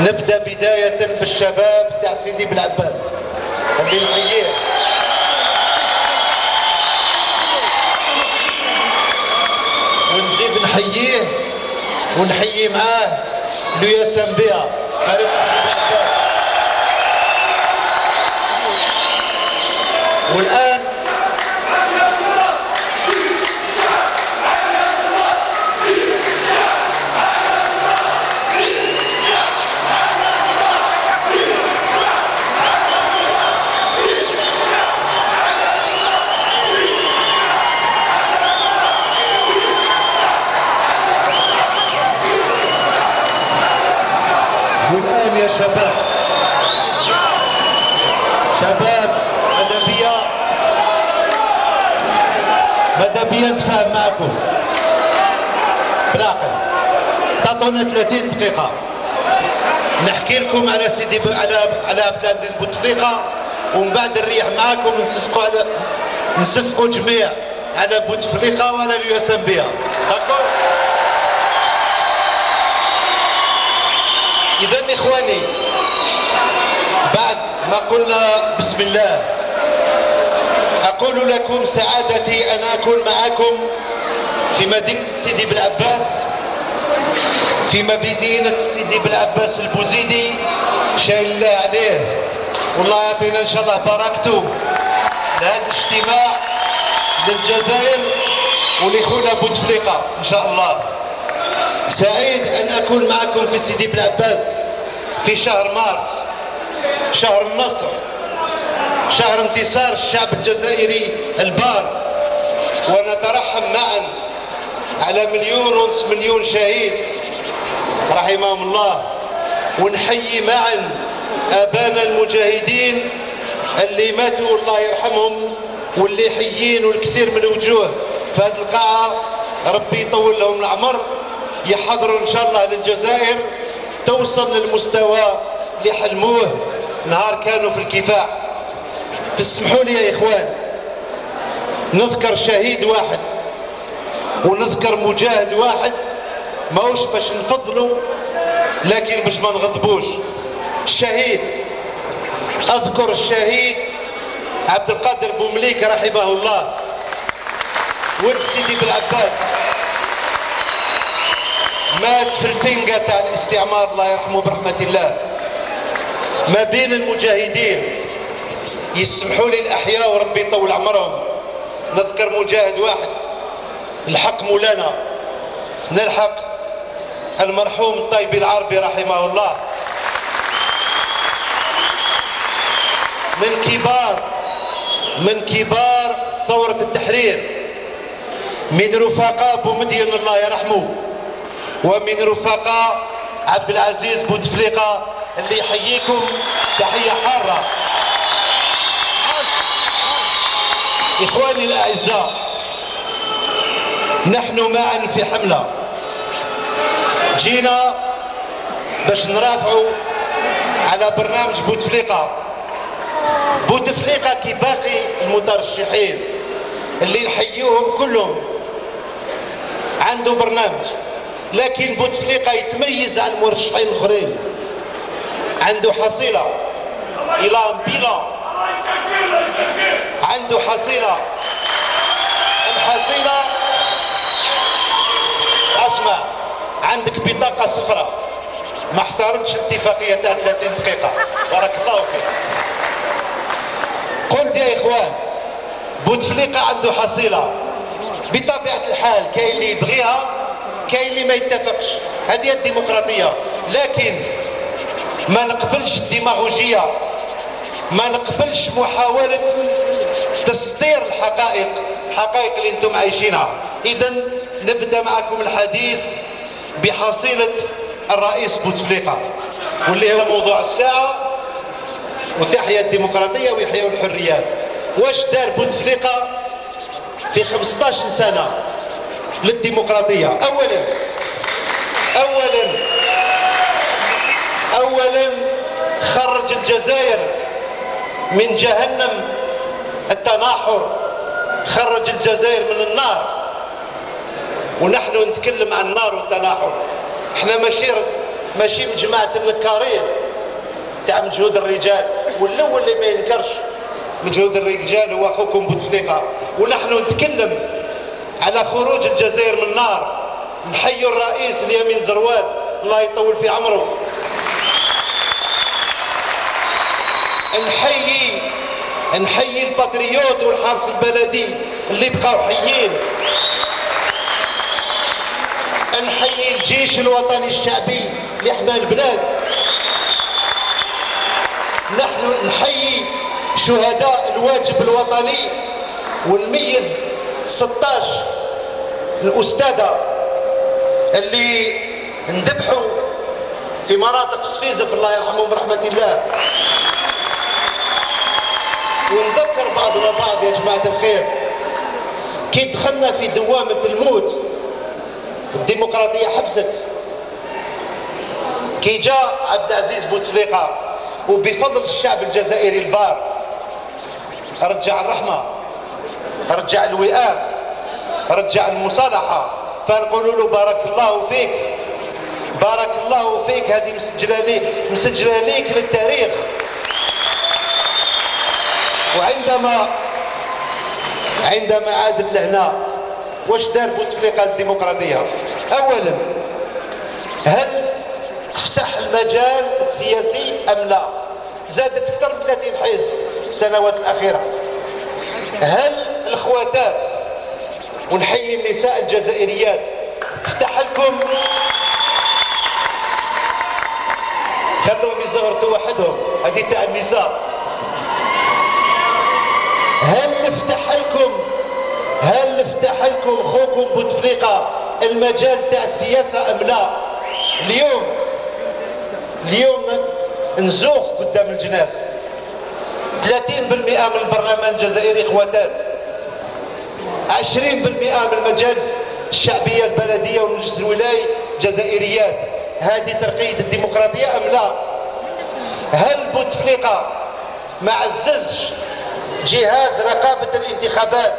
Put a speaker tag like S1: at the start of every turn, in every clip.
S1: نبدأ بداية بالشباب تاع سيدي بن عباس. اللي ونزيد نحييه ونحيي معاه لويا سامبيا فريق سيدي بن عباس. والآن ماذا بيا نتفاهم معكم بالعقل تعطونا 30 دقيقة نحكي لكم على سيدي ب... على على عبد العزيز بوتفليقة ومن بعد نريح معاكم نصفقوا على نصفقوا جميع على بوتفليقة وعلى ال USMBA d'accord إذا إخواني بعد ما قلنا بسم الله أقول لكم سعادتي أن أكون معكم في مدينة سيدي بالعباس في مدينة سيدي بالعباس البوزيدي. شايل الله عليه. والله يعطينا إن شاء الله بركته لهذا الاجتماع للجزائر ولخونا بوتفليقة إن شاء الله. سعيد أن أكون معكم في سيدي بن عباس في شهر مارس شهر النصر. شهر انتصار الشعب الجزائري البار. ونترحم معا على مليون ونصف مليون شهيد. رحمهم الله. ونحيي معا آبانا المجاهدين اللي ماتوا الله يرحمهم واللي حيين والكثير من الوجوه. في هذه القاعة ربي يطول لهم العمر. يحضروا إن شاء الله للجزائر. توصل للمستوى اللي حلموه. نهار كانوا في الكفاح. تسمحوا لي يا إخوان. نذكر شهيد واحد ونذكر مجاهد واحد. ماهوش باش نفضلوا لكن باش ما نغضبوش. الشهيد أذكر الشهيد عبد القادر بومليك رحمه الله. ولد سيدي بالعباس مات في الفنقة تاع الاستعمار الله يرحمه برحمة الله. ما بين المجاهدين يسمحوا لي الأحياء وربي يطول عمرهم. نذكر مجاهد واحد. الحق مولانا. نلحق المرحوم الطيب العربي رحمه الله. من كبار من كبار ثورة التحرير. من رفقاء بومدين الله يرحمه. ومن رفقاء عبد العزيز بوتفليقة اللي يحييكم تحية حارة. إخواني الأعزاء نحن معا في حملة. جينا باش نرافعوا على برنامج بوتفليقة. بوتفليقة كي باقي المترشحين اللي نحيوهم كلهم. عنده برنامج لكن بوتفليقة يتميز عن المرشحين الآخرين عنده حصيلة إلى بيلان عنده حصيلة. الحصيلة أسمع عندك بطاقة صفراء ما احترمتش الاتفاقية تاع 30 دقيقة. بارك الله فيك. قلت يا إخوان بوتفليقة عنده حصيلة. بطبيعة الحال كاين اللي يبغيها كاين اللي ما يتفقش. هذه الديمقراطية. لكن ما نقبلش الديماغوجية. ما نقبلش محاولة تسطير الحقائق حقائق اللي أنتم عايشينها. إذا نبدأ معكم الحديث بحصيلة الرئيس بوتفليقة. واللي هو موضوع الساعة وتحيا الديمقراطية ويحيوا الحريات. واش دار بوتفليقة في 15 سنة للديمقراطية؟ أولا أولا أولا خرج الجزائر من جهنم التناحر خرج الجزائر من النار. ونحن نتكلم عن النار والتناحر إحنا ماشي ماشي من جماعة النكارين تاع مجهود الرجال. والاول اللي ما ينكرش مجهود الرجال هو أخوكم بوتفليقه ونحن نتكلم على خروج الجزائر من النار. نحيي الرئيس اليمين زروال. الله يطول في عمره. نحيي نحيي الباتريوت والحرس البلدي اللي بقاو حيين. نحيي الجيش الوطني الشعبي اللي حمى البلاد. نحن نحيي شهداء الواجب الوطني ونميز 16 الأستاذة اللي اندبحوا في مناطق في الله يرحمهم برحمة الله. ونذكر بعضنا بعض يا جماعة الخير. كي دخلنا في دوامة الموت الديمقراطية حبست. كي جاء عبد العزيز بوتفليقة وبفضل الشعب الجزائري البار رجع الرحمة رجع الوئام رجع المصالحة. فنقول له بارك الله فيك بارك الله فيك هذه مسجلة لي مسجلة ليك للتاريخ. وعندما عندما عادت لهنا واش دار بوتفليقه الديمقراطية؟ اولا هل تفسح المجال السياسي أم لا؟ زادت أكثر من 30 حزب السنوات الأخيرة. هل الخواتات ونحيي النساء الجزائريات فتح لكم؟ خلوهم يزغرتوا وحدهم. هذه تاع النساء هل نفتح لكم لكم خوكم بوتفليقة. المجال تاع السياسة أم لا؟ اليوم اليوم نزوخ قدام الجناس. 30% من البرلمان الجزائري خواتات 20% من المجالس الشعبية البلدية والمجلس الولاي جزائريات هذه ترقية الديمقراطية أم لا؟ هل بوتفليقة ما عززش جهاز رقابة الانتخابات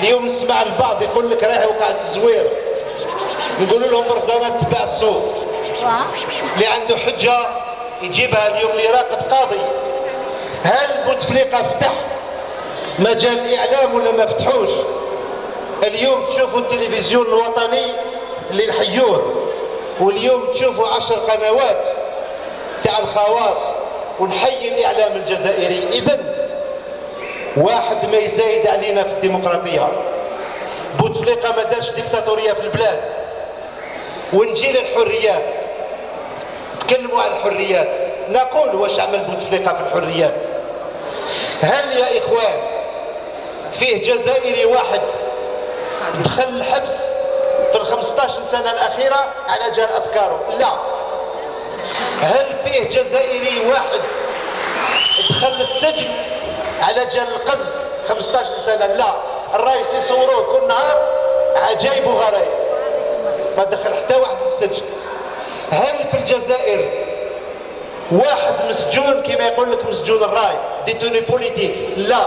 S1: اليوم نسمع البعض يقول لك راهي وقع التزوير نقول لهم برزانات تبع الصوف. اللي عنده حجة يجيبها اليوم اللي يراقب قاضي. هل بوتفليقة فتح مجال الإعلام ولا ما فتحوش؟ اليوم تشوفوا التلفزيون الوطني اللي نحيوه واليوم تشوفوا عشر قنوات تاع الخواص. ونحيي الإعلام الجزائري. إذن واحد ما يزايد علينا في الديمقراطية. بوتفليقة ما دارش ديكتاتورية في البلاد. ونجي للحريات تكلموا عن الحريات. نقول واش عمل بوتفليقة في الحريات. هل يا إخوان فيه جزائري واحد دخل الحبس في ال 15 سنة الأخيرة على جال أفكاره؟ لا. هل فيه جزائري واحد دخل السجن على جال القذف 15 سنة. لا الرئيس يصوروه كل نهار عجايب وغرايب ما دخل حتى واحد السجن. هل في الجزائر. واحد مسجون كما يقول لك مسجون الراي ديتوني بوليتيك. لا.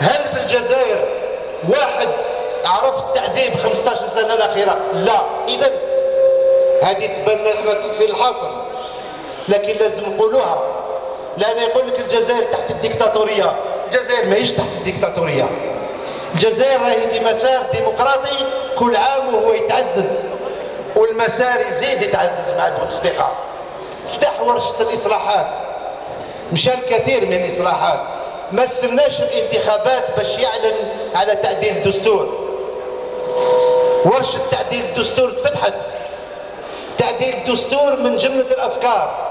S1: هل في الجزائر. واحد عرف التعذيب 15 سنة الأخيرة. لا. اذا هذه تبان إحنا تحصيل الحاصل. لكن لازم نقولوها. لأن يقول لك الجزائر تحت الديكتاتورية الجزائر ماهيش تحت الديكتاتورية الجزائر راهي في مسار ديمقراطي كل عام وهو يتعزز. والمسار يزيد يتعزز مع البوتفليقة فتح ورشة الإصلاحات. مشى الكثير من الإصلاحات. ما استناش الانتخابات باش يعلن على تعديل الدستور ورشة تعديل الدستور تفتحت. تعديل الدستور من جملة الأفكار.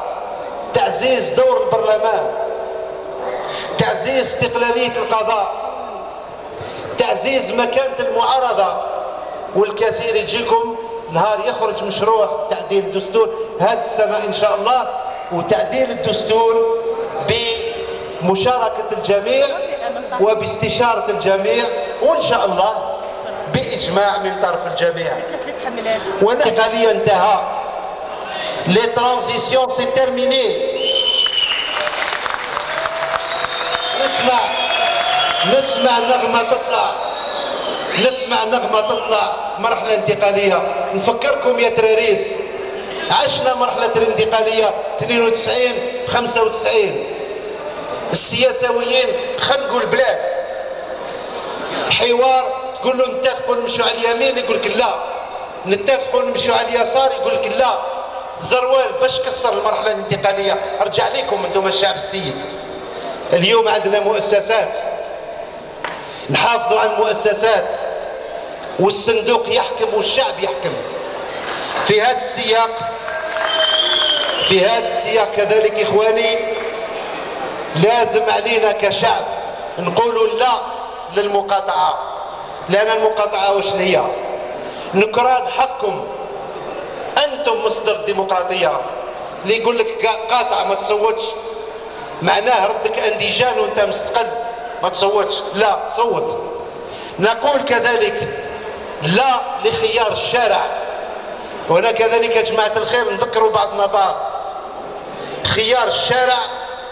S1: تعزيز دور البرلمان تعزيز استقلالية القضاء تعزيز مكانة المعارضة والكثير يجيكم نهار يخرج مشروع تعديل الدستور هذه السنة إن شاء الله وتعديل الدستور بمشاركة الجميع وباستشارة الجميع وإن شاء الله بإجماع من طرف الجميع. ونقليا انتهى. Les transitions, c'est terminé. نسمع نسمع نغمة تطلع نسمع نغمة تطلع مرحلة انتقالية نفكركم يا تراريس عشنا مرحلة الانتقالية 92 95 السياسويين خنقوا البلاد حوار تقول له نتفقوا نمشوا على اليمين يقول لك لا نتفقوا نمشوا على اليسار يقول لك لا زروال باش كسر المرحلة الانتقالية؟ أرجع لكم أنتم الشعب السيد. اليوم عندنا مؤسسات. نحافظوا على المؤسسات. والصندوق يحكم والشعب يحكم. في هذا السياق في هذا السياق كذلك إخواني لازم علينا كشعب نقولوا لا للمقاطعة. لأن المقاطعة وش هي؟ نكران حقكم. أنتم مصدر الديمقراطية اللي يقول لك قاطع ما تصوتش معناه ردك أنديجان وأنت مستقل ما تصوتش لا صوت. نقول كذلك لا لخيار الشارع. وهنا كذلك يا جماعة الخير نذكروا بعضنا بعض. خيار الشارع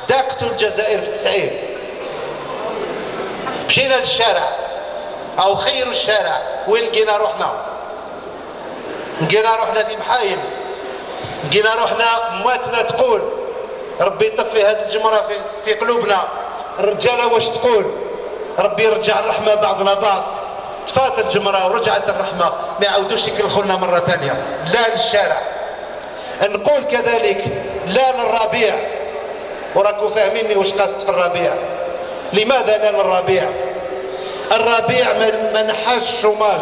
S1: داقته الجزائر في التسعين. مشينا للشارع أو خير الشارع وين لقينا روحنا؟ لقينا روحنا في محايل لقينا روحنا مواتنا تقول. ربي يطفي هذه الجمرة في, في قلوبنا. الرجالة واش تقول؟ ربي يرجع الرحمة بعضنا بعض. طفات الجمرة ورجعت الرحمة. ما يعاودوش يكلخونا مرة ثانية. لا للشارع. نقول كذلك لا للربيع. وراكم فاهميني واش قصد في الربيع. لماذا لا للربيع؟ الربيع ما نحاش الشوماج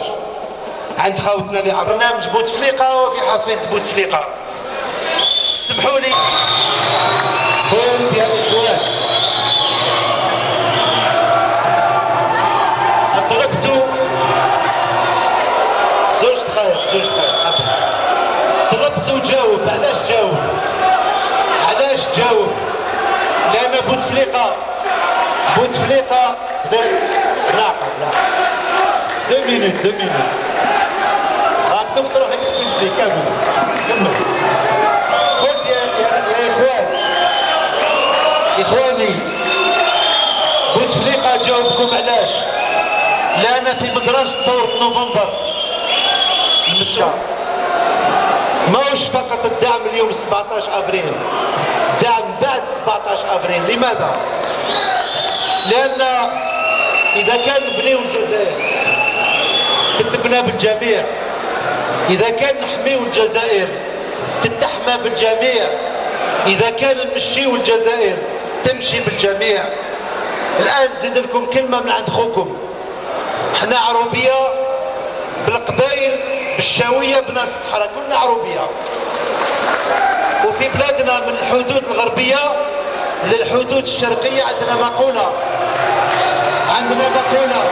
S1: عند خاوتنا اللي برنامج بوتفليقه وفي حصيله بوتفليقه سمحوا لي قلت يا اخوان طلبت زوج دقائق زوج دقائق حبس طلبت جاوب علاش جاوب؟ علاش جاوب؟ لأن بوتفليقه بوتفليقه لا لا deux minutes deux minutes راك تروح expulsé كمل كمل. قلت يا, يا, إخوان. إخواني بوتفليقة جاوبكم علاش. لأن في مدرسة ثوره نوفمبر. المسؤول ماهوش فقط الدعم اليوم 17 أبريل. دعم بعد 17 أبريل. لماذا؟ لأن إذا كان نبنيو الجزائر تتبنى بالجميع. إذا كان نحميو الجزائر تتحمى بالجميع. إذا كان نمشيو الجزائر تمشي بالجميع. الآن نزيد لكم كلمة من عند خوكم. إحنا عروبية بالقبائل بالشاوية بناس الصحراء كلنا عروبية. وفي بلادنا من الحدود الغربية للحدود الشرقية عندنا مقولة. عندنا مقولة.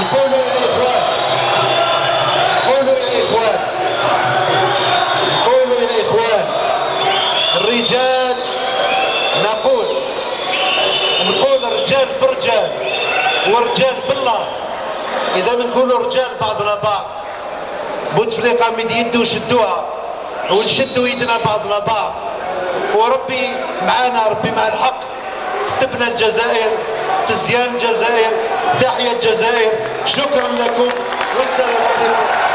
S1: نقولوا يا اخوان قولوا يا اخوان قولوا يا اخوان الرجال نقول نقول الرجال برجال ورجال بالله. إذا نقولوا رجال بعضنا بعض بوتفليقه مد يدو شدوها ونشدوا يدنا بعضنا بعض. وربي معانا ربي مع الحق. تبنى الجزائر تزيان الجزائر تحيا الجزائر. شكرا لكم. والسلام عليكم.